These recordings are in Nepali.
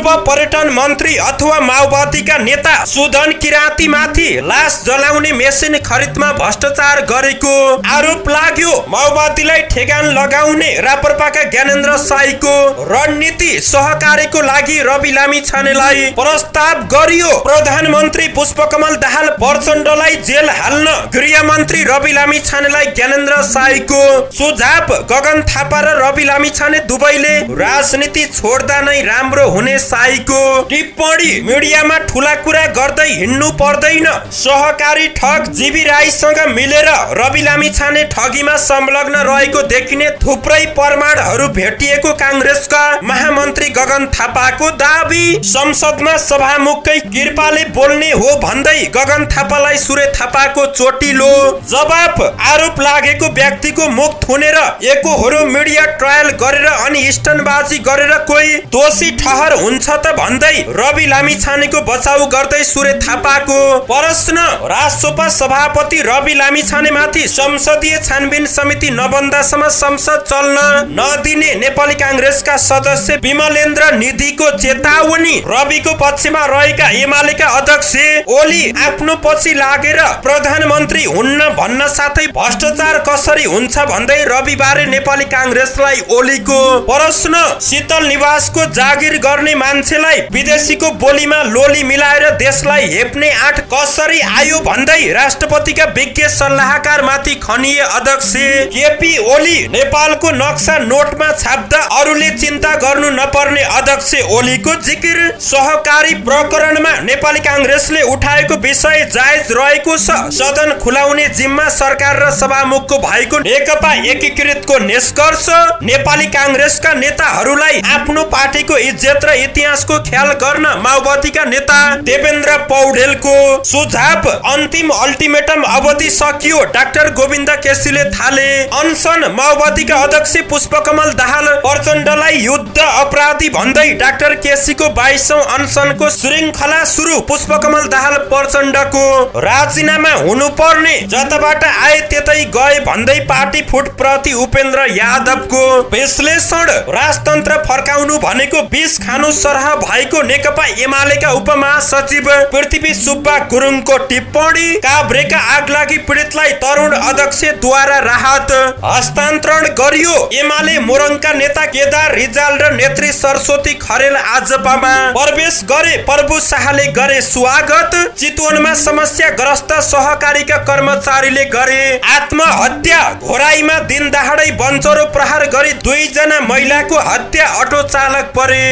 पूर्व पर्यटन मन्त्री अथवा माओवादीका नेता सुदन किराँती माथि लास जलाउने मेसिन खरिदमा भ्रष्टाचार गरेको आरोप लाग्यो। माओवादीलाई ठेगान लगाउने रापरपाका ज्ञानेन्द्र साईको रणनीति सहकारीको लागि रवि लामी छानेलाई प्रस्ताव गरियो। प्रधानमन्त्री पुष्पकमल दाहाल प्रचण्डलाई जेल हाल्न गृह मन्त्री रवि लामी छानेलाई ज्ञानेन्द्र साईको सुझाव। गगन थापा र रवि लामी छाने दुवैले राजनीति छोड्दा नै राम्रो हुने साईको टिप्पणी मिडियामा ठुला कुरा गर्दै हिँड्नु पर्दैन। सहकारी ठग जीवी राईसँग मिलेर रवि लामी छाने ठगीमा संलग्न रहेको देखिने थुप्रै प्रमाणहरू भेटिएको काङ्ग्रेसका महामन्त्री गगन थापाको दावी। संसदमा सभामुखकै कृपाले बोल्ने हो भन्दै गगन थापालाई सुरे थापाको चोटिलो जवाब आरोप लागेको व्यक्तिको मुख थुनेर एकहोरो मिडिया ट्रायल गरेर अनि स्टनबाजी गरेर कोही दोषी ठहर हुन्छ त भन्दै रवि लामी छानेको बचाउ गर्दै सुरे थापाको प्रश्न। राजसोपा सभापति रवि लामी छाने माथि संसदीय छानबिन समिति नबन्दासम्म संसद चल्न नदिने नेपाली काङ्ग्रेसका सदस्य विमलेन्द्र निधिको चेतावनी। रविको पक्षमा रहेका एमालेका अध्यक्ष ओली आफ्नो पछि लागेर प्रधानमन्त्री हुन्न भन्न साथै भ्रष्टाचार कसरी हुन्छ भन्दै रविबारे नेपाली काङ्ग्रेसलाई ओलीको प्रश्न। शीतल निवासको जागिर गर्ने मान्छेलाई विदेशीको बोलीमा लोली मिलाएर देशलाई हेप्ने आठ कसरी आयो भन्दै राष्ट्रपतिका विज्ञ सल्लाहकार माथि खनिए अध्यक्ष केपी ओली नेपालको नक्सा नोटमा छाप्दा अरूले चिन्ता गर्नु नपर्ने अध्यक्ष ओलीको जिकिर। सहकारी प्रकरणमा नेपाली काङ्ग्रेसले उठाएको विषय जायज रहेको छ सदन खुलाउने जिम्मा सरकार र सभामुखको भएको नेकपा एकीकृतको निष्कर्ष। नेपाली काङ्ग्रेसका नेताहरूलाई आफ्नो पार्टीको इज्जत र इतिहासको ख्याल गर्न माओवादीका नेता देवेन्द्र पौडेलको सुझाव अन्तिम अल्टिमेटम अवधि सकियो। डाक्टर गोविन्द केसीले थाले अनसन माओवादीका अध्यक्ष पुष्पकमल दाहाल प्रचण्डलाई युद्ध अपराधी भन्दै डाक्टर केसीको बाइसौँ अनसनको श्रृङ्खला सुरु। पुष्पकमल दाहाल प्रचण्डको राजीनामा हुनुपर्ने जताबाट आए त्यतै गए भन्दै पार्टी फुट प्रति उपेन्द्र यादवको विश्लेषण। राजतन्त्र फर्काउनु भनेको विष खानु सरह भएको नेकपा एमालेका उपमहासचिव पृथ्वी सुब्बा गुरुङको टिप्पणी काभ्रेका आग लागि पीडितलाई तरुण अध्यक्षद्वारा राहत हस्तान्तरण गरियो। एमाले मोरङका नेता केदार रिजाल र नेत्री सरस्वती खरेल आजपामा प्रवेश गरे। प्रभु शाहले गरे स्वागत। चितवनमा समस्याग्रस्त सहकारीका कर्मचारीले गरे आत्महत्या। घोराईमा दिन दहाडै बन्चरो प्रहार गरी दुईजना महिलाको हत्या अटो चालक परे।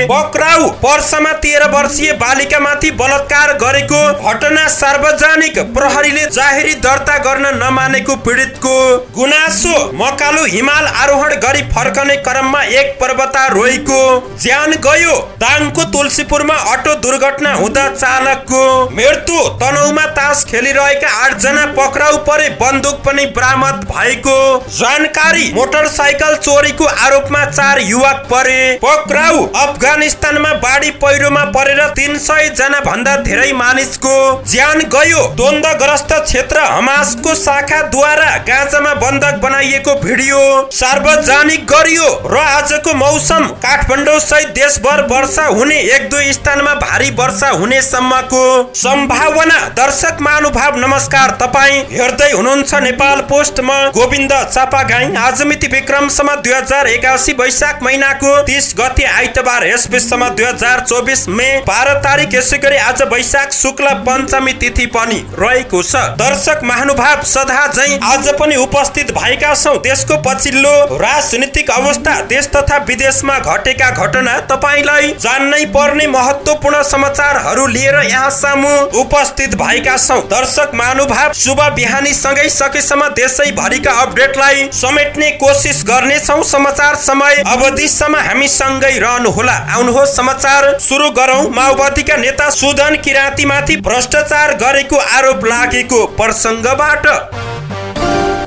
पक्राउ पर्समा तेह्र वर्षीय बालिकामाथि बलात्कार गरेको घटना सार्वजनिक प्रहरीले जाहेरी दर्ता गर्न नमानेको पीडितको गुनासो मकालु हिमाल आरोहण गरी फर्कने क्रममा एक पर्वतारोहीको ज्यान गयो। दाङको तुलसीपुरमा अटो दुर्घटना हुँदा चालकको मृत्यु। तनहुमा तास खेलिरहेका आठजना पक्राउ परे बन्दुक पनि बरामद भएको जानकारी। मोटरसाइकल चोरीको आरोपमा चार युवक परे। पक्राउ अफगानिस्तानमा बाढी पहिरोमा परेर तीन सय जना भन्दा धेरै मानिसको ज्यान गयो। द्वन्द्वग्रस्त क्षेत्र हमासको शाखाद्वारा गाँजामा बन्धक बनाइएको भिडियो सार्वजनिक गरियो र आजको मौसम काठमाडौँ सहित देशभर वर्षा हुने एक दुई स्थानमा भारी वर्षा हुने सम्मको सम्भावना। दर्शक महानुभाव नमस्कार। तपाईँ हेर्दै हुनुहुन्छ नेपाल पोस्टमा गोविन्द चापागाई। आज मिति विक्रमसम्म दुई हजार एकासी वैशाख महिनाको तिस गते आइतबार यस विश्वमा दुई हजार चौबिस मे बाह्र तारिक यसै गरी आज वैशाख शुक्ल पञ्चमी तिथि पनि रहेको छ। दर्शक महानुभाव सदा झै आज पनि उपस्थित भएका छौँ। देशको पछिल्लो राजनीतिक अवस्था देश तथा विदेशमा घटेका घटना तपाईँलाई जान्नै पर्ने महत्वपूर्ण समाचारहरू लिएर यहाँ सामु उपस्थित भएका छौँ। दर्शक महानुभाव शुभ बिहानी सँगै सकेसम्म देशैभरिका अपडेटलाई समेट्ने कोसिस गर्नेछौँ। समाचार समय अवधिसम्म हामी सँगै रहनुहोला। आउनुहोस् समाचार सुरु गरौँ। माओवादीका नेता सुदन किराँतीमाथि भ्रष्टाचार गरेको आरोप लागेको प्रसङ्गबाट।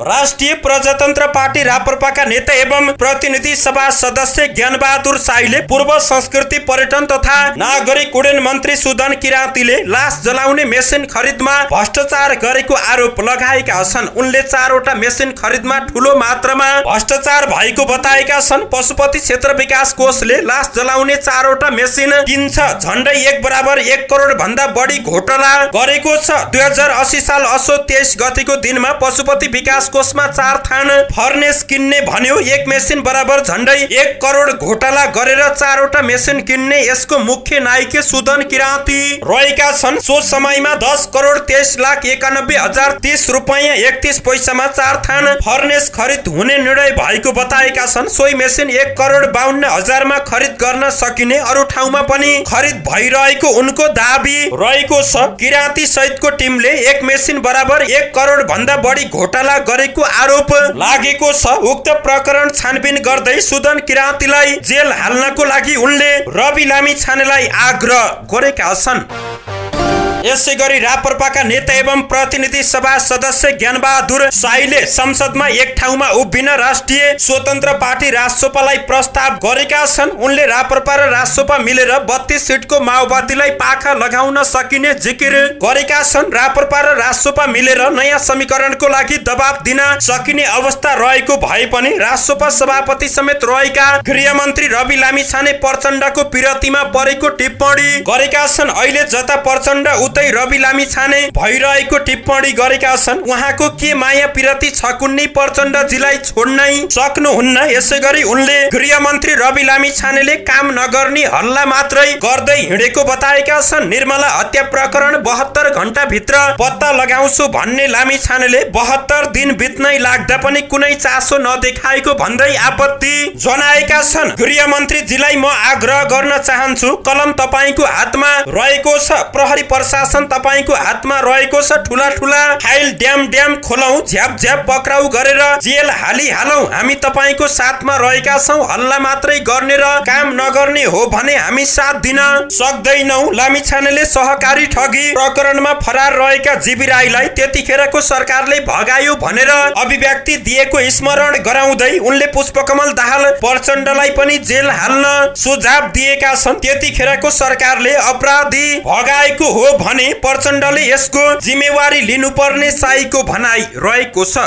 राष्ट्रिय प्रजातन्त्र पार्टी राप्रपाका नेता एवं प्रतिनिधि सभा सदस्य ज्ञानबहादुर साईले पूर्व संस्कृति पर्यटन तथा नागरिक उड्डयन मन्त्री सुदन किराँतीले लास जलाउने मेसिन खरिदमा भ्रष्टाचार गरेको आरोप लगाएका छन्। उनले चारवटा मेसिन खरिदमा ठुलो मात्रामा भ्रष्टाचार भएको बताएका छन्। पशुपति क्षेत्र विकास कोषले लास जलाउने चारवटा मेसिन किन्छ। झन्डै एक बराबर एक करोड भन्दा बढी घोटाला गरेको छ। दुई साल असो तेइस गतिको दिनमा पशुपति विकास कोषमा चार थान फर्नेस किन्ने भन्यो एक मेसिन बराबर झन्डै एक करोड घोटाला गरेर चारवटा मेसिन किन्ने यसको मुख्य नायिके सुदन किराँती रहेका छन्। सो समयमा दस करोड तेइस लाख एकानब्बे हजार तिस रुपियाँ एकतिस पैसामा चार थान फर्नेस खरिद हुने निर्णय भएको बताएका छन्। सोही मेसिन एक करोड बाहन्न हजारमा खरिद गर्न सकिने अरू ठाउँमा पनि खरिद भइरहेको उनको दावी रहेको छ। किराँती सहितको टिमले एक मेसिन बराबर एक करोड भन्दा बढी घोटाला गरेको आरोप लागेको छ उक्त प्रकरण छानबिन गर्दै सुदन किराँतीलाई जेल हाल्नको लागि उनले रवि लामी छानेलाई आग्रह गरेका छन्। यसै गरी राप्रपाका नेता एवं प्रतिनिधि सभा सदस्य ज्ञानबहादुर साईले संसदमा एक ठाउँमा उभिन राष्ट्रिय स्वतन्त्र पार्टी राजसोपालाई प्रस्ताव गरेका छन्। उनले राप्रपा र राजसोपा मिलेर बत्तीस सिटको माओवादीलाई पाखा लगाउन सकिने जिकिर गरेका छन्। राप्रपा र राजसोपा मिलेर नयाँ समीकरणको लागि दबाब दिन सकिने अवस्था रहेको भए पनि राजसोपा सभापति समेत रहेका गृहमन्त्री रवि लामी छाने प्रचण्डको पिरतीमा परेको टिप्पणी गरेका छन्। अहिले जता प्रचण्ड उतै रवि लामी छाने भइरहेको टिप्पणी गरेका छन्। उहाँको के माया पिरती छ कुन्नी प्रचण्डजीलाई छोड्नै सक्नुहुन्न? यसै गरी उनले गृहमन्त्री रवि लामी छानेले काम नगर्ने हल्ला मात्रै गर्दै हिँडेको बताएका छन्। निर्मला हत्या प्रकरण बहत्तर घण्टा भित्र पत्ता लगाउँछु भन्ने लामी छानेले बहत्तर दिन बित्नै लाग्दा पनि कुनै चासो नदेखाएको भन्दै आपत्ति जनाएका छन्। गृहमन्त्रीजीलाई म आग्रह गर्न चाहन्छु कलम तपाईँको हातमा रहेको छ। प्रहरी प्रशासन प्रशासन तपाईँको हातमा रहेको छ। ठुला ठुला फाइल ड्याम ड्याम खोलौ झ्याप झ्याप पक्राउ गरेर जेल हालिहालौ हामी तपाईँको साथमा रहेका छौँ। हल्ला मात्रै गर्ने र काम नगर्ने हो भने हामी साथ दिन सक्दैनौ। लामिछानेले सहकारी ठगी प्रकरणमा फरार रहेका जीवी राईलाई त्यतिखेरको सरकारले भगायो भनेर अभिव्यक्ति दिएको स्मरण गराउँदै उनले पुष्पकमल दाहाल प्रचण्डलाई पनि जेल हाल्न सुझाव दिएका छन्। त्यतिखेरको सरकारले अपराधी भगाएको हो भने प्रचण्डले यसको जिम्मेवारी लिनुपर्ने साईको भनाइ रहेको छ।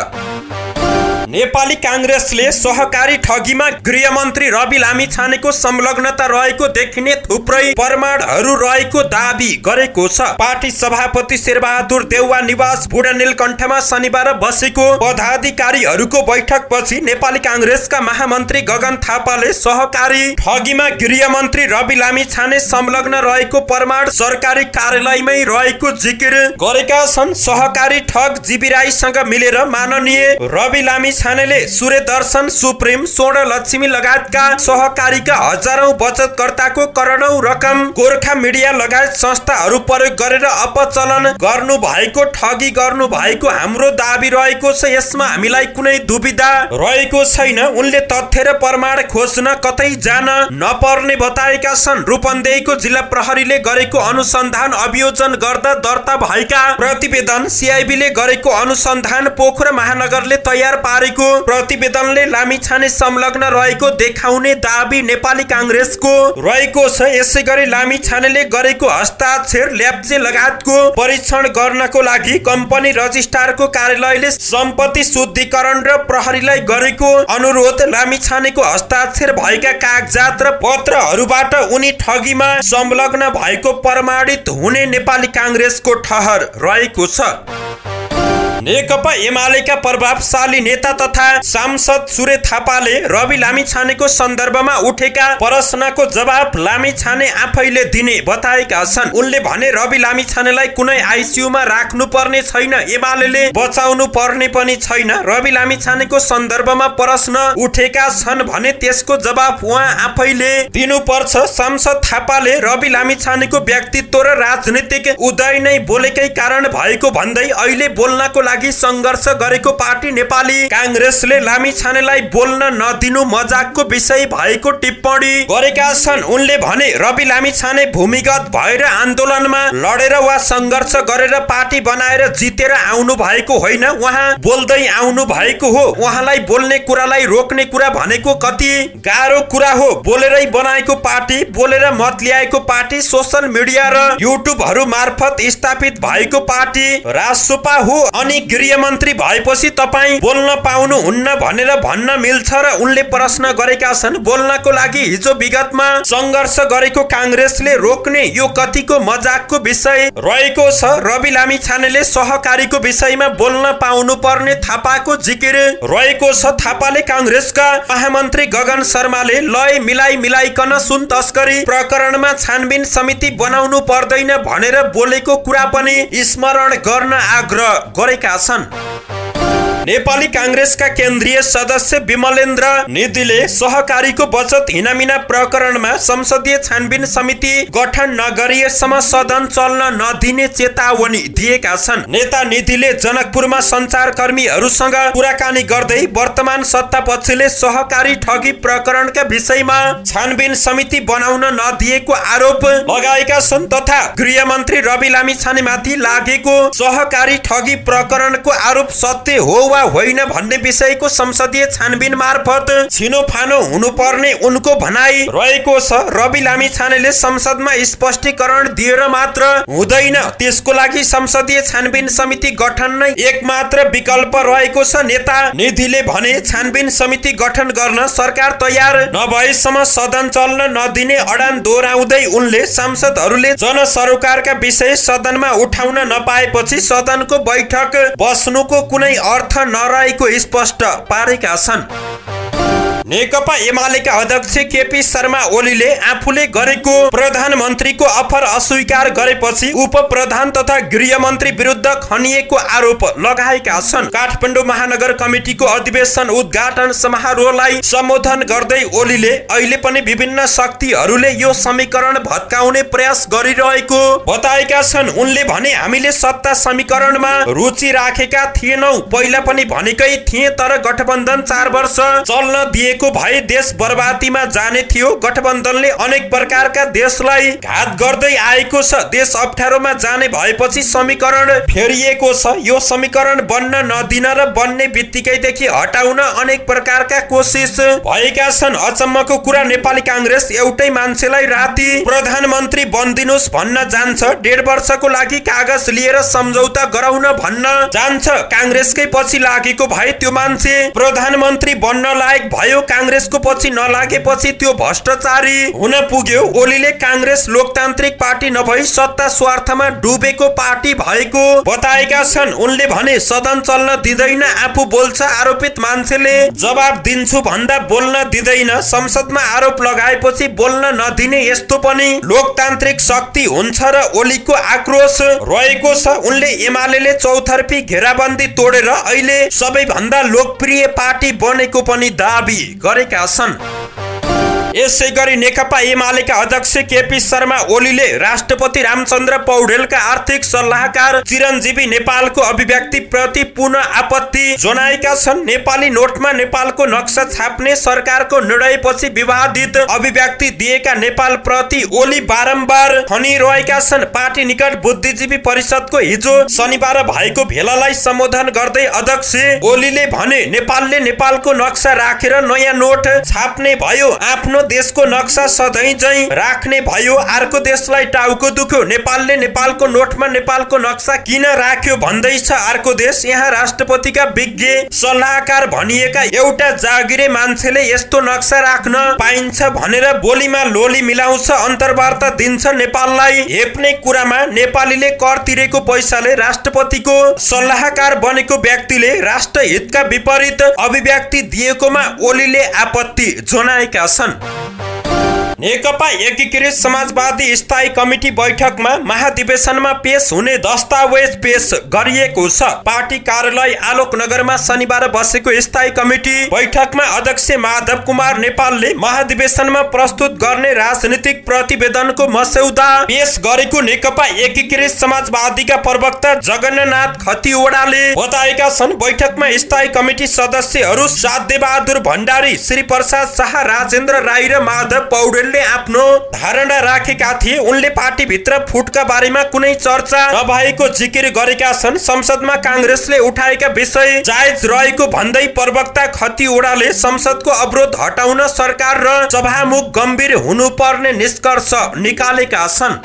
नेपाली काङ्ग्रेसले सहकारी ठगीमा गृहमन्त्री रवि लामी छानेको संलग्नता रहेको देखिने थुप्रै प्रमाणहरू रहेको दावी गरेको छ। पार्टी सभापति शेरबहादुर देउवा निवास बुढा नीलकण्ठमा शनिबार बसेको पदाधिकारीहरूको बैठक पछि नेपाली काङ्ग्रेसका महामन्त्री गगन थापाले सहकारी ठगीमा गृहमन्त्री रवि लामी छाने संलग्न रहेको प्रमाण सरकारी कार्यालयमै रहेको जिकिर गरेका छन्। सहकारी ठग जीवी राईसँग मिलेर माननीय रवि लामी छानेले सूर्य दर्शन सुप्रिम स्वर्ण लक्ष्मी लगायतका सहकारीका हजारौं बचतकर्ताको करोडौं रकम गोर्खा मिडिया लगायत संस्थाहरू प्रयोग गरेर अपचलन गर्नु भएको ठगी गर्नु भएको हाम्रो दावी रहेको छ। यसमा हामीलाई कुनै दुविधा रहेको छैन। उनले तथ्य र प्रमाण खोज्न कतै जान नपर्ने बताएका छन्। रूपन्देहीको जिल्ला प्रहरीले गरेको अनुसन्धान अभियोजन गर्दा दर्ता भएका प्रतिवेदन सिआइबीले गरेको अनुसन्धान पोखरा महानगरले तयार पारेको रहेको प्रतिवेदनले लामिछाने संलग्न रहेको देखाउने दावी नेपाली काङ्ग्रेसको रहेको छ। यसै गरी लामिछानेले गरेको हस्ताक्षर ल्याप्चे लगायतको परीक्षण गर्नको लागि कम्पनी रजिस्ट्रारको कार्यालयले सम्पत्ति शुद्धिकरण र प्रहरीलाई गरेको अनुरोध लामिछानेको हस्ताक्षर भएका कागजात र पत्रहरूबाट उनी ठगीमा संलग्न भएको प्रमाणित हुने नेपाली काङ्ग्रेसको ठहर रहेको छ। नेकपा एमालेका प्रभावशाली नेता तथा सांसद सुरे थापाले रवि लामिछानेको सन्दर्भमा उठेका प्रश्नको जवाब लामिछाने आफैले दिने बताएका छन्। उनले भने रवि लामिछानेलाई कुनै आइसियुमा राख्नु पर्ने छैन एमाले बचाउनु पर्ने पनि छैन। रवि लामिछानेको सन्दर्भमा प्रश्न उठेका छन् भने त्यसको जवाब उहाँ आफैले दिनुपर्छ। सांसद थापाले रवि लामिछानेको व्यक्तित्व र राजनीतिक उदय नै बोलेकै कारण भएको भन्दै अहिले बोल्नको लागि लागि सङ्घर्ष गरेको पार्टी नेपाली काङ्ग्रेसले लामी छानेलाई बोल्न नदिनु मजाकको विषय भएको टिप्पणी गरेका छन्। उनले भने रवि लामी छाने भूमिगत भएर आन्दोलनमा लडेर वा सङ्घर्ष गरेर पार्टी बनाएर जितेर आउनु भएको होइन। उहाँ बोल्दै आउनु भएको हो। उहाँलाई बोल्ने कुरालाई रोक्ने कुरा भनेको कति गाह्रो कुरा हो। बोलेरै बनाएको पार्टी बोलेर मत ल्याएको पार्टी सोसल मिडिया र युट्युबहरू मार्फत स्थापित भएको पार्टी राजसोपा हो अनि गृहमन्त्री भएपछि तपाईँ बोल्न पाउनु हुन्न भनेर भन्न मिल्छ र उनले प्रश्न गरेका छन्। बोल्नको लागि हिजो विगतमा सङ्घर्ष गरेको काङ्ग्रेसले रोक्ने यो कतिको मजाकको विषय रहेको छ। रवि लामी छानेले सहकारीको विषयमा बोल्न पाउनु पर्ने थापाको जिकिर रहेको छ। थापाले काङ्ग्रेसका महामन्त्री गगन शर्माले लय मिलाइ मिलाइकन सुन तस्करी प्रकरणमा छानबिन समिति बनाउनु पर्दैन भनेर बोलेको कुरा पनि स्मरण गर्न आग्रह गरेका छन् नेपाली काङ्ग्रेसका केन्द्रीय सदस्य विमलेन्द्र निधिले सहकारीको बचत हिनामिना प्रकरणमा संसदीय छानबिन समिति गठन नगरिएसम्म सदन चल्न नदिने चेतावनी दिएका छन्। नेता निधिले जनकपुरमा सञ्चारकर्मीहरूसँग कुराकानी गर्दै वर्तमान सत्ता पक्षले सहकारी ठगी प्रकरणका विषयमा छानबिन समिति बनाउन नदिएको आरोप लगाएका छन् तथा गृहमन्त्री रवि लामी छानेमाथि लागेको सहकारी ठगी प्रकरणको आरोप सत्य हो वा होइन भन्ने विषयको संसदीय छानबिन मार्फत छिनोफानो हुनुपर्ने उनको भनाइ रहेको छ। रवि लामी छानेले संसदमा स्पष्टीकरण दिएर मात्र हुँदैन। त्यसको लागि संसदीय छानबिन समिति गठन नै एक मात्र विकल्प रहेको छ नेता निधिले भने। छानबिन समिति गठन गर्न सरकार तयार नभएसम्म सदन चल्न नदिने अडान दोहोऱ्याउँदै उनले सांसदहरूले जनसरोकारका विषय सदनमा उठाउन नपाएपछि सदनको बैठक बस्नुको कुनै अर्थ नरहेको स्पष्ट पारेका छन्। नेकपा एमालेका अध्यक्ष केपी शर्मा ओलीले आफूले गरेको प्रधानमन्त्रीको अफर अस्वीकार गरेपछि उप प्रधान तथा गृहमन्त्री विरुद्ध खनिएको आरोप लगाएका छन्। काठमाडौँ महानगर कमिटीको अधिवेशन उद्घाटन समारोहलाई सम्बोधन गर्दै ओलीले अहिले पनि विभिन्न शक्तिहरूले यो समीकरण भत्काउने प्रयास गरिरहेको बताएका छन्। उनले भने हामीले सत्ता समीकरणमा रुचि राखेका थिएनौ। पहिला पनि भनेकै थिए तर गठबन्धन चार वर्ष चल्न दिए दिएको भए देश बर्बादीमा जाने थियो। गठबन्धनले अनेक प्रकारका देशलाई घात गर्दै आएको छ। देश अप्ठ्यारोमा जाने भएपछि समीकरण फेरिएको छ। यो समीकरण बन्न नदिन र बन्ने बित्तिकैदेखि हटाउन अनेक प्रकारका कोसिस भएका छन्। अचम्मको कुरा नेपाली काङ्ग्रेस एउटै मान्छेलाई राति प्रधानमन्त्री बनिदिनुहोस् भन्न जान्छ। डेढ वर्षको लागि कागज लिएर सम्झौता गराउन भन्न जान्छ। काङ्ग्रेसकै पछि लागेको भए त्यो मान्छे प्रधानमन्त्री बन्न लायक भयो काङ्ग्रेसको पछि नलागेपछि त्यो भ्रष्टाचारी हुन पुग्यो। ओलीले काङ्ग्रेस लोकतान्त्रिक पार्टी नभई सत्ता स्वार्थमा डुबेको पार्टी भएको बताएका छन्। उनले भने सदन चल्न दिँदैन आफू बोल्छ आरोपित मान्छेले जवाब दिन्छु भन्दा बोल्न दिँदैन। संसदमा आरोप लगाएपछि बोल्न नदिने यस्तो पनि लोकतान्त्रिक शक्ति हुन्छ र ओलीको आक्रोश रहेको छ। उनले एमाले चौथर्फी घेराबन्दी तोडेर अहिले सबैभन्दा लोकप्रिय पार्टी बनेको पनि दावी। गरेका छन्। यसै गरी नेकपा एमालेका अध्यक्ष केपी शर्मा ओलीले राष्ट्रपति रामचन्द्र पौडेलका आर्थिक सल्लाहकार चिरञ्जीवी नेपालको अभिव्यक्ति प्रति पुनः आपत्ति जनाएका छन्। नेपाली नोटमा नेपालको नक्सा छाप्ने सरकारको निर्णयपछि विवादित अभिव्यक्ति दिएका नेपाल प्रति ओली बारम्बार खनिरहेका छन्। पार्टी निकट बुद्धिजीवी परिषदको हिजो शनिबार भएको भेलालाई सम्बोधन गर्दै अध्यक्ष ओलीले भने नेपालले नेपालको नक्सा राखेर नयाँ नोट छाप्ने भयो। आफ्नो देशको नक्सा सधैँ झै राख्ने भयो। अर्को देशलाई टाउको दुख्यो। नेपालले नेपालको नोटमा नेपालको नक्सा किन राख्यो भन्दैछ। अर्को देश यहाँ राष्ट्रपतिका विज्ञ सल्लाहकार भनिएका एउटा जागिरे मान्छेले यस्तो नक्सा राख्न पाइन्छ भनेर बोलीमा लोली मिलाउँछ। अन्तर्वार्ता दिन्छ नेपाललाई। हेप्ने कुरामा नेपालीले कर तिरेको पैसाले राष्ट्रपतिको सल्लाहकार बनेको व्यक्तिले राष्ट्रहितका विपरीत अभिव्यक्ति दिएकोमा ओलीले आपत्ति जनाएका छन्। you नेकपा एकीकृत समाजवादी स्थायी कमिटी बैठकमा महाधिवेशनमा पेश हुने दस्तावेज पेश गरिएको छ। पार्टी कार्यालय आलोकनगरमा शनिबार बसेको स्थायी कमिटी बैठकमा अध्यक्ष माधव कुमार नेपालले महाधिवेशनमा प्रस्तुत गर्ने राजनीतिक प्रतिवेदनको मस्यौदा पेश गरेको नेकपा एकीकृत समाजवादीका प्रवक्ता जगन्नाथ खतिवड़ाले बताएका छन् बैठकमा स्थायी कमिटी सदस्यहरू साध्य बहादुर भण्डारी श्री प्रसाद शाह राजेन्द्र राई र माधव पौडेलले आफ्नो धारणा राखेका थिए। उनले पार्टीभित्र फुटका बारेमा कुनै चर्चा नभएको जिकिर गरेका छन्। संसदमा काङ्ग्रेसले उठाएका विषय जायज रहेको भन्दै प्रवक्ता खतिवड़ाले संसदको अवरोध हटाउन सरकार र सभामुख गम्भीर हुनुपर्ने निष्कर्ष निकालेका छन्।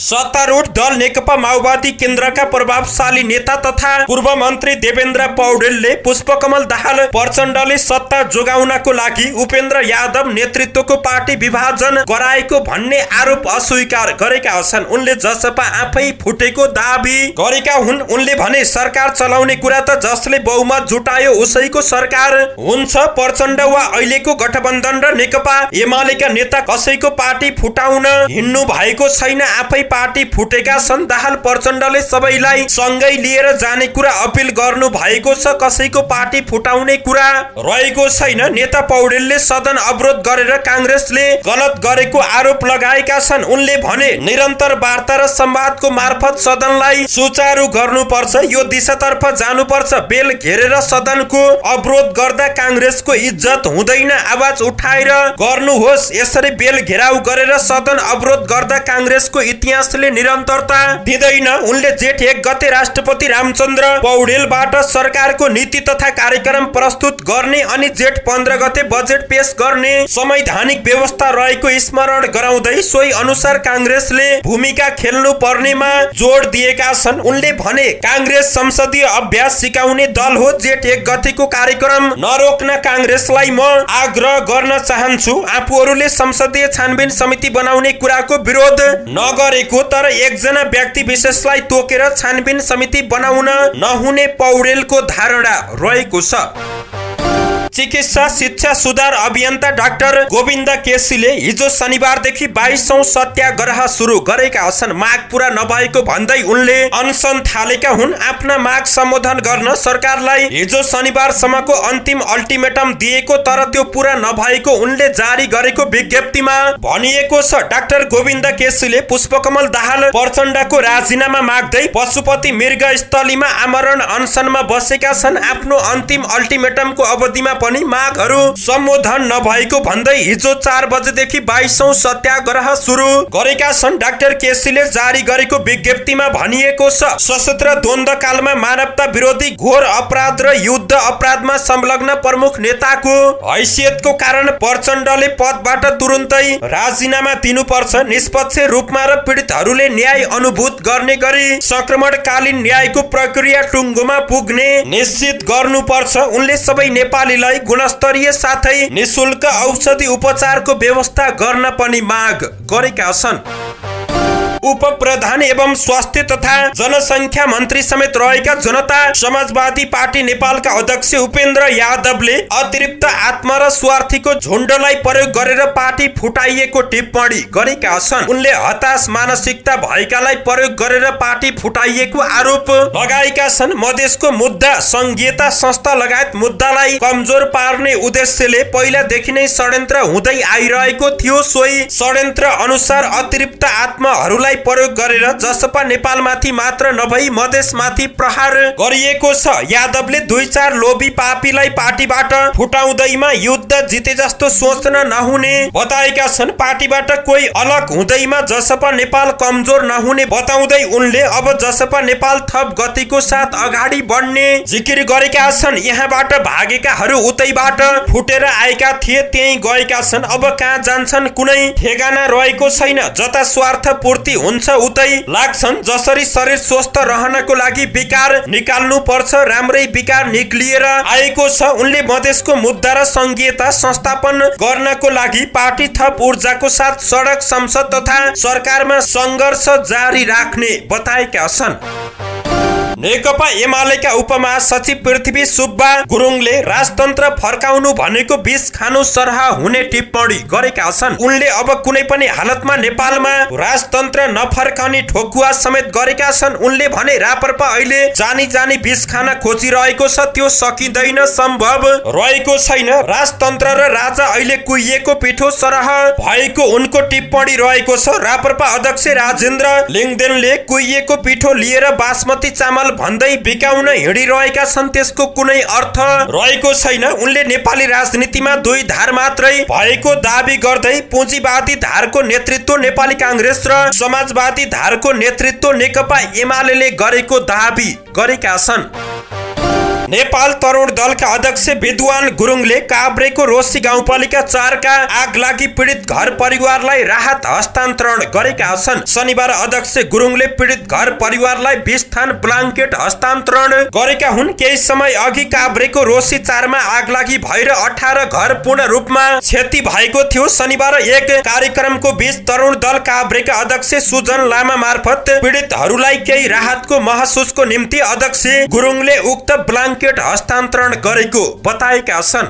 सत्तारूढ दल नेकपा माओवादी केन्द्रका प्रभावशाली नेता तथा पूर्व मन्त्री देवेन्द्र पौडेलले पुष्पकमल दाहाल प्रचण्डले सत्ता जोगाउनको लागि उपेन्द्र यादव नेतृत्वको पार्टी विभाजन गराएको भन्ने आरोप अस्वीकार गरेका छन्। उनले जसपा आफै फुटेको दावी गरेका हुन्। उनले भने सरकार चलाउने कुरा त जसले बहुमत जुटायो उसैको सरकार हुन्छ। प्रचण्ड वा अहिलेको गठबन्धन र नेकपा एमालेका नेता कसैको पार्टी फुटाउन हिँड्नु भएको छैन। आफै पार्टी फुटेका छन्। दाहाल प्रचण्डले सबैलाई सँगै लिएर जाने कुरा अपिल गर्नु भएको छ। कसैको पार्टी फुटाउने कुरा रहेको छैन। नेता पौडेलले सदन अवरोध गरेर काङ्ग्रेसले गलत गरेको आरोप लगाएका छन्। उनले भने निरन्तर वार्ता र संवादको मार्फत सदनलाई सुचारू गर्नुपर्छ। यो दिशातर्फ जानुपर्छ। बेल घेरेर सदनको अवरोध गर्दा काङ्ग्रेसको इज्जत हुँदैन। आवाज उठाएर गर्नुहोस्। यसरी बेल घेराउ गरेर सदन अवरोध गर्दा काङ्ग्रेसको इतिहास इतिहासले निरन्तरता दिँदैन। उनले जेठ एक गते राष्ट्रपति रामचन्द्र पौडेलबाट सरकारको नीति तथा कार्यक्रम प्रस्तुत गर्ने अनि जेठ पन्ध्र गते बजेट पेश गर्ने संवैधानिक व्यवस्था रहेको स्मरण गराउँदै सोही अनुसार काङ्ग्रेसले भूमिका खेल्नु पर्नेमा जोड दिएका छन्। उनले भने काङ्ग्रेस संसदीय अभ्यास सिकाउने दल हो। जेठ एक गतेको कार्यक्रम नरोक्न काङ्ग्रेसलाई म आग्रह गर्न चाहन्छु। आफूहरूले संसदीय छानबिन समिति बनाउने कुराको विरोध नगरेको गरेको तर एकजना व्यक्ति विशेषलाई तोकेर छानबिन समिति बनाउन नहुने पौडेलको धारणा रहेको छ। चिकित्सा शिक्षा सुधार अभियन्ता डाक्टर गोविन्द केसीले हिजो शनिबारदेखि बाइसौँ सत्याग्रह सुरु गरेका छन्। माग पुरा नभएको भन्दै उनले अनसन थालेका हुन्। आफ्ना माग सम्बोधन गर्न सरकारलाई हिजो शनिबारसम्मको अन्तिम अल्टिमेटम दिएको तर त्यो पुरा नभएको उनले जारी गरेको विज्ञप्तिमा भनिएको छ। डाक्टर गोविन्द केसीले पुष्पकमल दाहाल प्रचण्डको राजीनामा माग्दै पशुपति मृग स्थलीमा आमरण अनसनमा बसेका छन्। आफ्नो अन्तिम अल्टिमेटमको अवधिमा पनि मागहरू सम्बोधन नभएको भन्दै हिजो चार बजेदेखि बाइसौँ सत्याग्रह सुरु गरेका छन्। डाक्टर केसीले जारी गरेको विज्ञप्तिमा भनिएको छ सशस्त्र द्वन्द कालमा मानवता विरोधी घोर अपराध र युद्ध अपराधमा संलग्न प्रमुख नेताको हैसियतको कारण प्रचण्डले पदबाट तुरुन्तै राजीनामा दिनुपर्छ। निष्पक्ष रूपमा र पीडितहरूले न्याय अनुभूत गर्ने गरी संक्रमणकालीन न्यायको प्रक्रिया टुङ्गोमा पुग्ने निश्चित गर्नुपर्छ। उनले सबै नेपालीलाई गुणस्तरीय साथै निशुल्क औषधि उपचारको व्यवस्था गर्न पनि माग गरेका छन्। उप प्रधान एवं स्वास्थ्य तथा जनसङ्ख्या मन्त्री समेत रहेका जनता समाजवादी पार्टी नेपालका अध्यक्ष उपेन्द्र यादवले अतिरिक्त आत्मा र स्वार्थीको झुन्डलाई प्रयोग गरेर पार्टी फुटाइएको टिप्पणी गरेका छन्। उनले हताश मानसिकता भएकालाई प्रयोग गरेर पार्टी फुटाइएको आरोप लगाएका छन्। मधेसको मुद्दा संघीयता संस्था लगायत मुद्दालाई कमजोर पार्ने उद्देश्यले पहिलादेखि नै षड्यन्त्र हुँदै आइरहेको थियो। सोही षड्यन्त्र अनुसार अतिरिक्त आत्माहरूलाई प्रयोग गरेर जसपा नेपालमाथि मात्र नभई मधेसमाथि प्रहार गरिएको छ। यादवले दुई चार लोभी पापीलाई पार्टीबाट फुटाउँदैमा युद्ध जिते जस्तो सोच्न नहुने बताएका छन्। पार्टीबाट कोही अलग हुँदैमा जसपा नेपाल कमजोर नहुने बताउँदै उनले अब जसपा नेपाल थप गतिको साथ अगाडि बढ्ने जिकिर गरेका छन्। यहाँबाट भागेकाहरू उतैबाट फुटेर आएका थिए त्यही गएका छन्। अब कहाँ जान्छन्? कुनै ठेगाना रहेको छैन। जता स्वार्थ पूर्ति हुन्छ उतै लाग्छन्। जसरी शरीर स्वस्थ रहनको लागि विकार निकाल्नु पर्छ राम्रै विकार निक्लिएर आएको छ। उनले मधेसको मुद्दा र संघीयता संस्थापन गर्नको लागि पार्टी थप ऊर्जाको साथ सडक संसद तथा सरकारमा सङ्घर्ष जारी राख्ने बताएका छन्। नेकपा एमालेका उपमहासचिव पृथ्वी सुब्बा गुरुङले राजतन्त्र फर्काउनु भनेको बिस खानु सरह हुने टिप्पणी गरेका छन्। उनले अब कुनै पनि हालतमा नेपालमा राजतन्त्र नफर्काउने ठोकुवा समेत गरेका छन्। उनले भने रापरपा अहिले जानी जानी बिस खान खोजिरहेको छ। त्यो सकिँदैन सम्भव रहेको छैन। राजतन्त्र र राजा अहिले कुहिएको पिठो सरह भएको उनको टिप्पणी रहेको छ। रापरपा अध्यक्ष राजेन्द्र लिङदेनले कुहिएको पिठो लिएर बासमती चामल भन्दै बिकाउन हिँडिरहेका छन् त्यसको कुनै अर्थ? रहेको छैन। उनले नेपाली राजनीतिमा दुई धार मात्रै भएको दावी गर्दै पुँजीवादी धारको नेतृत्व नेपाली काङ्ग्रेस र समाजवादी धारको नेतृत्व नेकपा एमाले गरेको दावी गरेका छन्। नेपाल तरुण दलका अध्यक्ष विद्वान गुरुङले काभ्रेको रोसी गाउँपालिका चारका आग लागि पीडित घर परिवारलाई राहत हस्तान्तरण गरेका छन्। शनिबार अध्यक्ष गुरुङले पीडित घर परिवारलाई बिस थान ब्लाङ्केट हस्तान्तरण गरेका हुन्। केही समय अघि काभ्रेको रोसी चारमा आग लागि भएर अठार घर पूर्ण रूपमा क्षति भएको थियो। शनिबार एक कार्यक्रमको बीच तरुण दल काभ्रेका अध्यक्ष सुजन लामा मार्फत पीडितहरूलाई केही राहतको महसुसको निम्ति अध्यक्ष गुरुङले उक्त ब्लाङ्केट सर्टिफिकेट हस्तान्तरण गरेको बताएका छन्।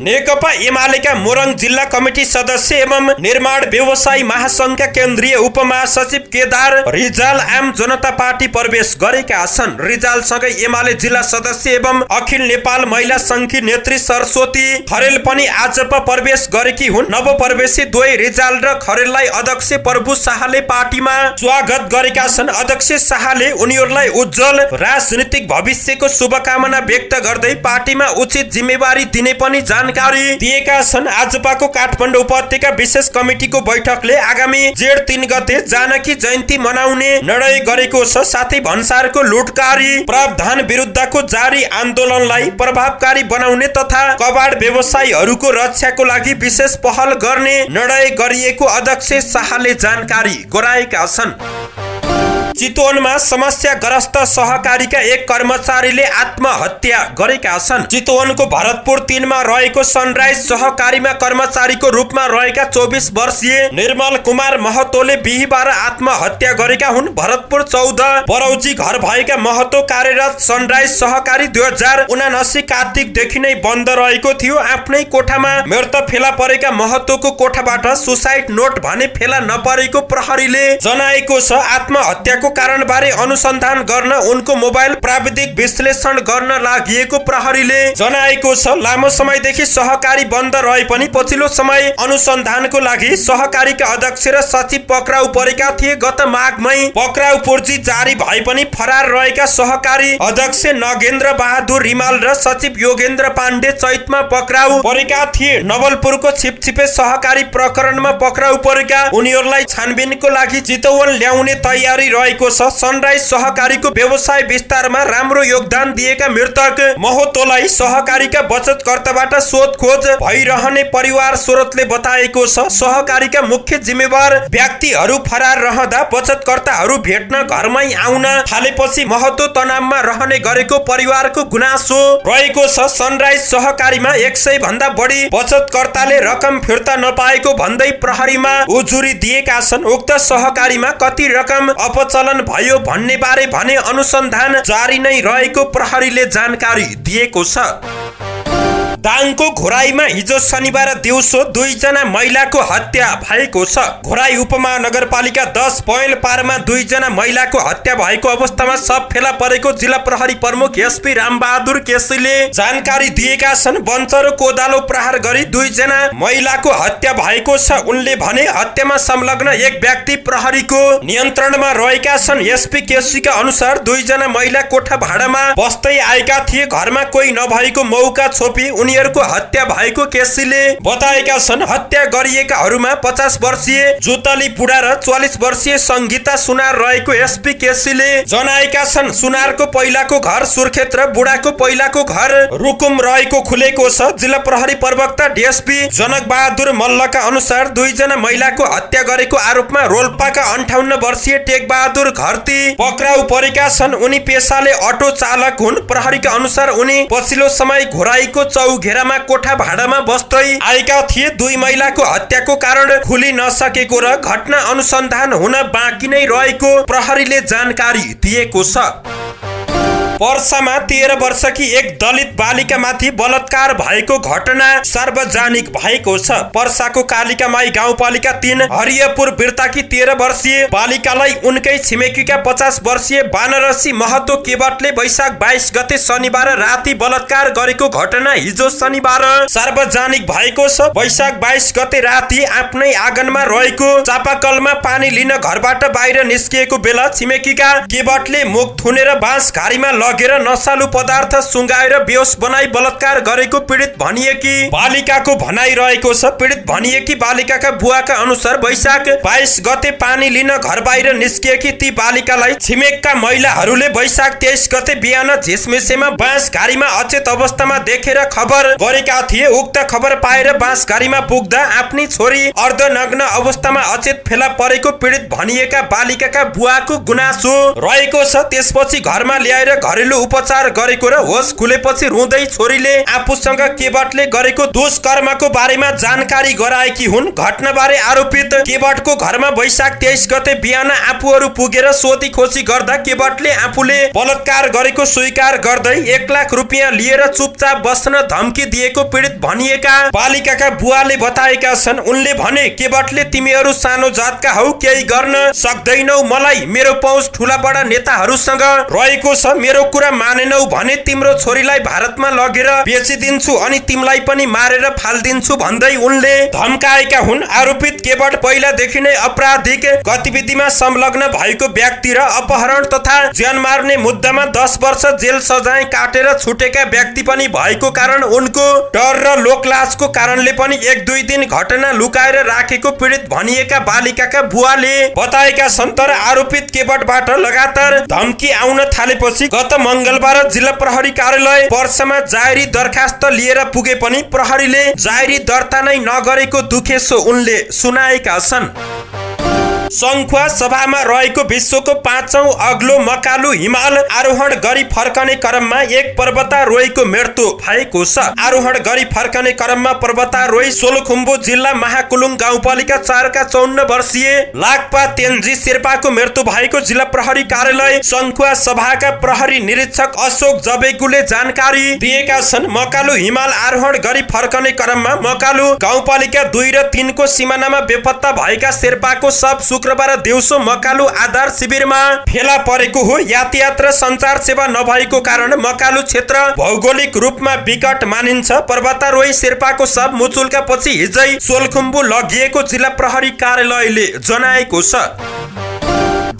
नेकपा एमालेका मोरङ जिल्ला कमिटी सदस्य एवं निर्माण व्यवसायी महासंघका केन्द्रीय उपमहासचिव केदार रिजाल आम जनता पार्टी प्रवेश गरेका छन्। रिजालसँगै एमाले जिल्ला सदस्य एवं अखिल नेपाल महिला संघकी नेत्री सरस्वती खरेल पनि आजप प्रवेश गरेकी हुन्। नवप्रवेशी दुवै रिजाल र खरेललाई अध्यक्ष प्रभु शाहले पार्टीमा स्वागत गरेका छन्। अध्यक्ष शाहले उनीहरूलाई उज्जवल राजनीतिक भविष्यको शुभकामना व्यक्त गर्दै पार्टीमा उचित जिम्मेवारी दिने पनि जान जानकारी दिएका छन्। आजपाको काठमाडौँ उपत्यका विशेष कमिटीको बैठकले आगामी जेठ तिन गते जानकी जयन्ती मनाउने निर्णय गरेको छ। साथै भन्सारको लुटकारी प्रावधान विरुद्धको जारी आन्दोलनलाई प्रभावकारी बनाउने तथा कबाड व्यवसायीहरूको रक्षाको लागि विशेष पहल गर्ने निर्णय गरिएको अध्यक्ष शाहले जानकारी गराएका छन्। चितवनमा समस्याग्रस्त सहकारीका एक कर्मचारीले आत्महत्या गरेका छन्। चितवनको भरतपुर तिनमा रहेको सनराइज सहकारीमा कर्मचारीको रूपमा रहेका चौबिस वर्षीय निर्मल कुमार महतोले बिहिबार आत्महत्या गरेका हुन्। भरतपुर चौध बरौजी घर भएका महतो कार्यरत सनराइज सहकारी दुई हजार उनासी कार्तिकदेखि नै बन्द रहेको थियो। आफ्नै कोठामा मृत फेला परेका महतोको कोठाबाट सुसाइड नोट भने फेला नपरेको प्रहरीले जनाएको छ। आत्महत्याको कारणबारे अनुसन्धान गर्न उनको मोबाइल प्राविधिक विश्लेषण गर्न लागि प्रहरीले जनाएको छ। लामो समयदेखि सहकारी बन्द रहे पनि पछिल्लो समय अनुसन्धानको लागि सहकारीका अध्यक्ष र सचिव पक्राउ परेका थिए। गत माघमै पक्राउ पूर्जी जारी भए पनि फरार रहेका सहकारी अध्यक्ष नगेन्द्र बहादुर रिमाल र सचिव योगेन्द्र पाण्डे चैतमा पक्राउ परेका थिए। नवलपुरको छिपछिपे सहकारी प्रकरणमा पक्राउ परेका उनीहरूलाई छानबिनको लागि चितवन ल्याउने तयारी रहेको गरिएको छ। सनराइज सहकारीको व्यवसाय विस्तारमा राम्रो योगदान दिएका मृतक महतोलाई सहकारीका बचतकर्ताबाट सोधखोज भइरहने परिवार स्रोतले बताएको छ। सहकारीका मुख्य जिम्मेवार व्यक्तिहरू फरार रहँदा बचतकर्ताहरू भेट्न घरमै आउन थालेपछि महतो तनावमा रहने गरेको परिवारको गुनासो रहेको छ। सनराइज सहकारीमा एक सय भन्दा बढी बचतकर्ताले रकम फिर्ता नपाएको भन्दै प्रहरीमा उजुरी दिएका छन्। उक्त सहकारीमा कति रकम अपचलन सञ्चालन भयो भन्ने बारे भने अनुसन्धान जारी नै रहेको प्रहरीले जानकारी दिएको छ। दाङको घोराईमा हिजो शनिबार दिउँसो दुईजना महिलाको हत्या भएको छ। घोराई उपमहानगरपालिका दस पैल पारमा दुईजना महिलाको हत्या भएको अवस्थामा सब फेला परेको जिल्ला प्रहरी प्रमुख एसपी रामबहादुर केसीले जानकारी दिएका छन्। बन्चरो कोदालो प्रहार गरी दुईजना महिलाको हत्या भएको छ। उनले भने हत्यामा संलग्न एक व्यक्ति प्रहरीको नियन्त्रणमा रहेका छन्। एसपी केसीका अनुसार दुईजना महिला कोठा भाडामा बस्दै आएका थिए। घरमा कोही नभएको मौका छोपी उनी उनीहरूको हत्या भएको केसीले बताएका छन्। हत्या गरिएकाहरूमा पचास वर्षीय जोतली पुडा र चालिस वर्षीय सङ्गीता सुनार रहेको एसपी केसीले जनाएका छन्। सुनारको पहिलाको घर सुर्खेत र बुढाको पहिलाको घर रुकुम रहेको खुलेको छ। जिल्ला प्रहरी प्रवक्ता डिएसपी जनक बहादुर मल्लका अनुसार दुईजना महिलाको हत्या गरेको आरोपमा रोल्पाका अन्ठाउन्न वर्षीय टेक बहादुर घरती पक्राउ परेका छन्। उनी पेसाले अटो चालक हुन्। प्रहरीका अनुसार उनी पछिल्लो समय घोराईको चौ घेरामा कोठा भाडामा बस्दै आएका थिए। दुई महिलाको हत्याको कारण खुली नसकेको र घटना अनुसन्धान हुन बाँकी नै रहेको प्रहरीले जानकारी दिएको छ। पर्सामा तेह्र वर्षकी एक दलित बालिका माथि बलात्कार भएको घटना सार्वजनिक भएको छ। पर्साको कालिकामाई गाउँपालिका तिन हरियपुर बिर्ताकी तेह्र वर्षीय बालिकालाई उनकै छिमेकीका पचास वर्षीय बानरसी महतो केवटले वैशाख बाइस गते शनिबार राति बलात्कार गरेको घटना हिजो शनिबार सार्वजनिक भएको छ। वैशाख बाइस गते राति आफ्नै आँगनमा रहेको चापाकलमा पानी लिन घरबाट बाहिर निस्किएको बेला छिमेकीका केवटले मुख थुनेर बाँस घारीमा लगेर नसालु पदार्थ सुँगाएर बेहोस बनाई बलात्कार गरेको पीडित भनिएकी बालिकाको भनाइ रहेको छ। पीडित भनिएकी बालिकाका बुवाका अनुसार वैशाख बाइस गते पानी लिन घर बाहिर निस्किएकी ती बालिकालाई छिमेकका महिलाहरूले वैशाख तेइस गते बिहान झिसमिसेमा बाँस घारीमा अचेत अवस्थामा देखेर खबर गरेका थिए। उक्त खबर पाएर बाँस घारीमा पुग्दा आफ्नी छोरी अर्धनग्न अवस्थामा अचेत फेला परेको पीडित भनिएका बालिकाका बुवाको गुनासो रहेको छ। त्यसपछि घरमा ल्याएर घरेलु उपचार गरेको र होस खुलेपछि रुँदै छोरीले आफूसँग केवटले गरेको दुष्कर्मको बारेमा जानकारी गराएकी हुन्। घटनाबारे आरोपित केवटको घरमा वैशाख तेइस गते बिहान आफूहरू पुगेर सोधी खोजी गर्दा केवटले आफूले बलात्कार गरेको स्वीकार गर्दै एक लाख रुपियाँ लिएर चुपचाप बस्न धम्की दिएको पीडित भनिएका बालिकाका बुवाले बताएका छन्। उनले भने केवटले तिमीहरू सानो जातका हौ केही गर्न सक्दैनौ। मलाई मेरो पहुँच ठुला बडा नेताहरूसँग रहेको छ। मेरो कुरा मानेनौ भने तिम्रो छोरीलाई भारतमा लगेर बेचिदिन्छु अनि तिमीलाई पनि मारेर फालिदिन्छु भन्दै उनले धम्काएका हुन् आरोपित केवट पहिलादेखि नै आपराधिक गतिविधिमा संलग्न भएको व्यक्ति र अपहरण तथा ज्यान मार्ने मुद्दामा दस वर्ष जेल सजाय काटेर छुटेका व्यक्ति पनि भएको कारण उनको डर र लोकलाजको कारणले पनि एक दुई दिन घटना लुकाएर राखेको पीडित भनिएका बालिकाका बुवाले बताएका छन् तर आरोपित केवटबाट लगातार धम्की आउन थालेपछि गत मङ्गलबार जिल्ला प्रहरी कार्यालय वर्षमा जाहेरी दरखास्त लिएर पुगे पनि प्रहरीले जाहेरी दर्ता नै नगरेको दुखेसो उनले सुनाएका छन्। सङ्खुवा सभामा रहेको विश्वको पाँचौं अग्लो मकालु हिमाल आरोहण गरी फर्कने क्रममा एक पर्वतारोहीको मृत्यु भएको छ। आरोहण गरी फर्कने क्रममा पर्वतारोही सोलुखुम्बु जिल्ला महाकुलुङ गाउँपालिका चारका चौन्न वर्षीय लाक्पा तेन्जी शेर्पाको मृत्यु भएको जिल्ला प्रहरी कार्यालय सङ्खुवा सभाका प्रहरी निरीक्षक अशोक जबेगुले जानकारी दिएका छन्। मकालु हिमाल आरोहण गरी फर्कने क्रममा मकालु गाउँपालिका दुई र तिनको सिमानामा बेपत्ता भएका शेर्पाको सब शुक्रबार दिउँसो मकालु आधार शिविरमा फेला परेको हो। यातायात र सञ्चार सेवा नभएको कारण मकालु क्षेत्र भौगोलिक रूपमा विकट मानिन्छ। पर्वतारोही शेर्पाको सब मुचुल्का पछि हिजै सोलखुम्बु लगिएको जिल्ला प्रहरी कार्यालयले जनाएको छ।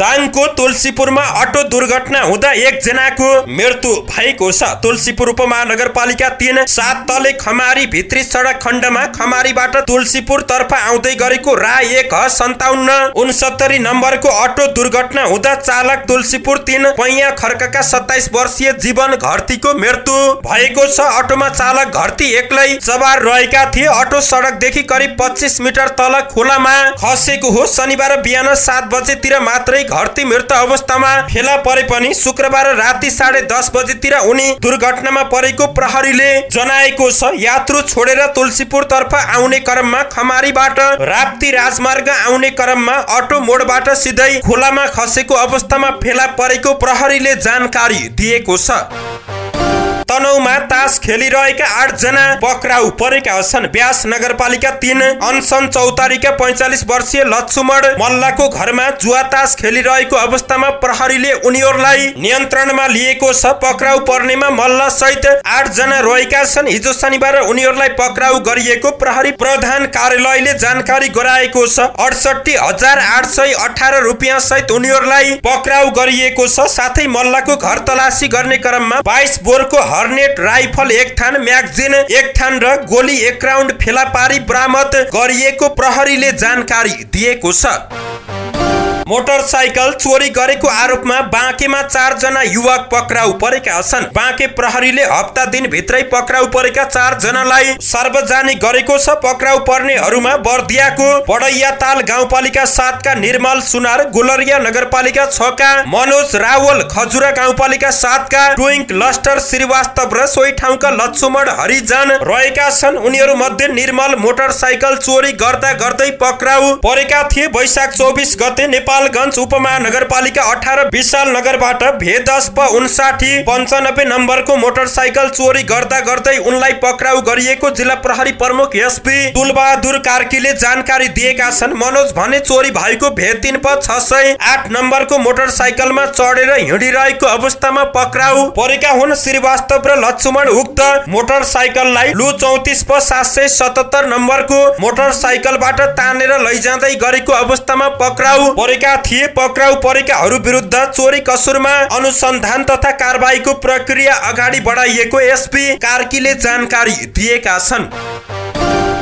दाङको तुलसीपुरमा अटो दुर्घटना हुँदा एकजनाको मृत्यु भएको छ। तुलसीपुर उपमहानगरपालिका तिन सात तले खमारी भित्री सडक खण्डमा खमारीबाट तुलसीपुर तर्फ आउँदै गरेको रा एक सन्ताउन्न उनसत्तरी नम्बरको अटो दुर्घटना हुँदा चालक तुलसीपुर तिन पैया खर्कका सत्ताइस वर्षीय जीवन घरतीको मृत्यु भएको छ। अटोमा चालक घरती एक्लै सवार रहेका थिए। अटो सडकदेखि करिब पच्चिस मिटर तल खोलामा खसेको हो। शनिबार बिहान सात बजेतिर मात्रै घरती मृत अवस्थामा फेला परे पनि शुक्रबार राति साढे दस बजेतिर उनी दुर्घटनामा परेको प्रहरीले जनाएको छ। यात्रु छोडेर तुलसीपुर तर्फ आउने क्रममा खमारीबाट राप्ती राजमार्ग आउने क्रममा अटो मोडबाट सिधै खोलामा खसेको अवस्थामा फेला परेको प्रहरीले जानकारी दिएको छ। तनहुमा तास खेलिरहेका आठजना पक्राउ परेका छन्। ब्यास नगरपालिका तिन अनसन चौतारीका पैँचालिस वर्षीय लक्ष्मण मल्लको घरमा जुवा तास खेलिरहेको अवस्थामा प्रहरीले उनीहरूलाई नियन्त्रणमा लिएको छ। पक्राउ पर्नेमा मल्ल सहित आठजना रहेका छन्। हिजो शनिबार उनीहरूलाई पक्राउ गरिएको प्रहरी प्रधान कार्यालयले जानकारी गराएको छ। अडसठी हजार आठ सय अठार रुपियाँ सहित उनीहरूलाई पक्राउ गरिएको छ। साथै मल्लको घर तलासी गर्ने क्रममा बाइस बोरको हर्नेट राइफल एक थान म्यागजिन एक थान र गोली एक राउन्ड फेला पारी बरामद गरिएको प्रहरीले जानकारी दिएको छ। मोटरसाइकल चोरी गरेको आरोपमा बाँकेमा चारजना युवक पक्राउ परेका छन्। बाँके प्रहरीले हप्ता दिन भित्रै पक्राउ परेका चारजनालाई सार्वजनिक गरेको छ। पक्राउ पर्नेहरूमा बर्दियाको बडैया ताल गाउँपालिका सातका निर्मल सुनार गुलरिया नगरपालिका छका मनोज रावल खजुरा गाउँपालिका सातका टुइङ्क लस्टर श्रीवास्तव र सोही ठाउँका लक्ष्मण हरिजन रहेका छन्। उनीहरू मध्ये निर्मल मोटरसाइकल चोरी गर्दा गर्दै पक्राउ परेका थिए। वैशाख चौबिस गते नेपाल गोपालगञ्ज उपमहानगरपालिका अठार विशाल नगरबाट भे प उन्साठी पन्चानब्बे नम्बरको मोटरसाइकल चोरी गर्दा गर्दै उनलाई पक्राउ गरिएको जिल्ला प्रहरी प्रमुख एसपी तुलबहादुर कार्कीले जानकारी दिएका छन्। मनोज भने चोरी भएको भे तिन प छ सय आठ नम्बरको मोटरसाइकलमा चढेर हिँडिरहेको अवस्थामा पक्राउ परेका हुन्। श्रीवास्तव र लक्ष्मण उक्त मोटरसाइकललाई लु चौतिस प सात सय सतहत्तर नम्बरको मोटरसाइकलबाट तानेर लैजाँदै गरेको अवस्थामा पक्राउ परेका थिए पक्राउ परेकाहरू विरुद्ध चोरी कसुरमा अनुसन्धान तथा कारवाहीको प्रक्रिया अगाडि बढाइएको एसपी कार्कीले जानकारी दिएका छन्।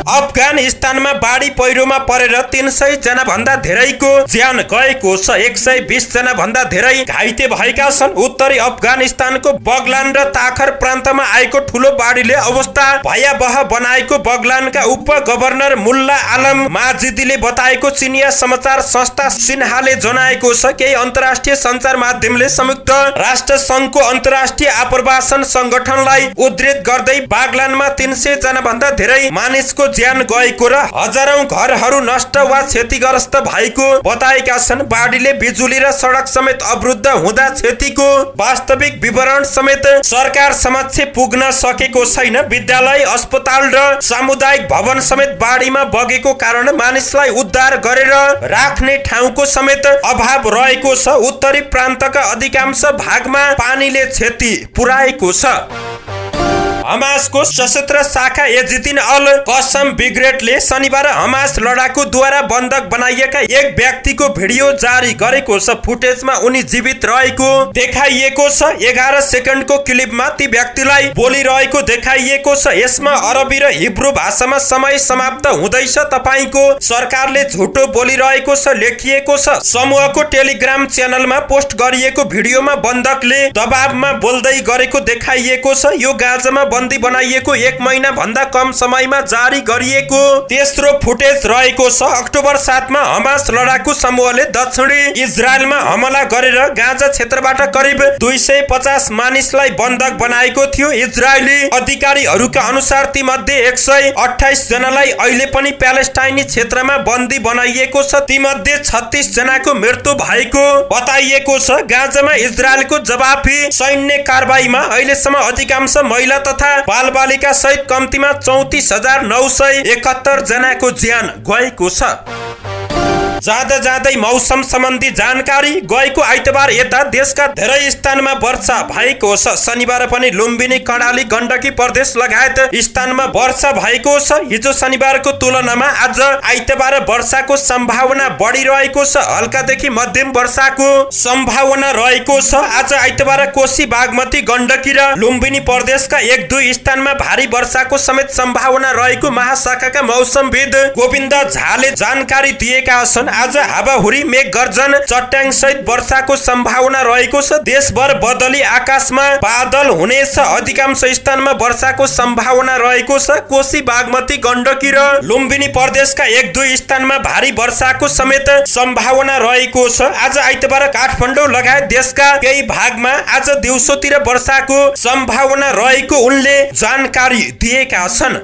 अफगानिस्तानमा बाढी पहिरोमा परेर तिन सय जना भन्दा धेरैको ज्यान गएको छ। एक सय बिस जना भन्दा धेरै घाइते भएका छन्। उत्तरी अफगानिस्तानको बगलान र ताखर प्रान्तमा आएको ठुलो बाढीले अवस्था भयावह बनाएको बगलानका उप गभर्नर मुल्ला आलम माजिदीले बताएको चिनिया समाचार संस्था सिन्हाले जनाएको छ। केही अन्तर्राष्ट्रिय सञ्चार माध्यमले संयुक्त राष्ट्र संघको अन्तर्राष्ट्रिय आप्रवासन संगठनलाई उद्धृत गर्दै बागलानमा तिन सय जना भन्दा धेरै मानिसको ज्यान गएको र हजारौं घरहरू नष्ट वा क्षतिग्रस्त भएको बताएका छन्। बाढीले बिजुली र सडक समेत अवरुद्ध हुँदा क्षतिको वास्तविक विवरण समेत सरकार समक्ष पुग्न सकेको छैन। विद्यालय अस्पताल र सामुदायिक भवन समेत बाढीमा बगेको कारण मानिसलाई उद्धार गरेर राख्ने ठाउँको समेत अभाव रहेको छ। उत्तरी प्रान्तका अधिकांश भागमा पानीले क्षति पुर्याएको छ। हमासको सशस्त्र शाखा एजिदिन अल कसम ब्रिगेडले शनिबार हमास लडाकुद्वारा बन्धक बनाइएका एक व्यक्तिको भिडियो जारी गरेको छ। फुटेजमा उनी जीवित रहेको देखाइएको छ। एघार सेकेन्डको क्लिपमा ती व्यक्तिलाई बोलिरहेको देखाइएको छ। यसमा अरबी र हिब्रू भाषामा समय समाप्त हुँदैछ। तपाईँको सरकारले झुटो बोलिरहेको छ लेखिएको छ। समूहको टेलिग्राम च्यानलमा पोस्ट गरिएको भिडियोमा बन्धकले दबावमा बोल्दै गरेको देखाइएको छ। यो गाजामा बन्दी बनाइएको एक महिना भन्दा कम समयमा जारी गरिएको तेस्रो फुटेज रहेको छ। अक्टोबर सातमा हमास लडाकु समूहले दक्षिणी इजरायलमा हमला गरेर गाजा क्षेत्रबाट करिब दुई सय पचास मानिसलाई बन्धक बनाएको थियो। इजरायली अधिकारीहरूका अनुसार ती मध्ये एक सय अठाइस जनालाई अहिले पनि प्यालेस्टाइनी क्षेत्रमा बन्दी बनाइएको छ। ती मध्ये छत्तिस जनाको मृत्यु भएको बताइएको छ। गाजामा इजरायलको जवाफी सैन्य कारवाहीमा अहिलेसम्म अधिकांश महिला तथा बाल बालिका सहित कम्तीमा चौतिस हजार नौ सय एकहत्तर जनाको ज्यान गएको छ। जाँदा जाँदै मौसम सम्बन्धी जानकारी गएको आइतबार यता देशका धेरै स्थानमा वर्षा भएको छ। शनिबार पनि लुम्बिनी कर्णाली गण्डकी प्रदेश लगायत स्थानमा वर्षा भएको छ। हिजो शनिबारको तुलनामा आज आइतबार वर्षाको सम्भावना बढिरहेको छ। हल्कादेखि मध्यम वर्षाको सम्भावना रहेको छ। आज आइतबार कोशी बागमती गण्डकी र लुम्बिनी प्रदेशका एक दुई स्थानमा भारी वर्षाको समेत सम्भावना रहेको महाशाखाका मौसमविद गोविन्द झाले जानकारी दिएका आज हावाहुरी मेघ गर्जन चट्याङ सहित वर्षाको सम्भावना रहेको छ। देशभर बदली आकाशमा बादल हुनेछ अधिकांश स्थानमा वर्षाको सम्भावना रहेको छ। कोशी बागमती गण्डकी र लुम्बिनी प्रदेशका एक दुई स्थानमा भारी वर्षाको समेत सम्भावना रहेको छ। आज आइतबार काठमाडौँ लगायत देशका केही भागमा आज दिउँसोतिर वर्षाको सम्भावना रहेको उनले जानकारी दिएका छन्।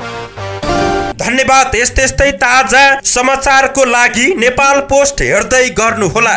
धन्यवाद यस्तै यस्तै ताजा समाचारको लागि नेपाल पोस्ट हेर्दै गर्नुहोला।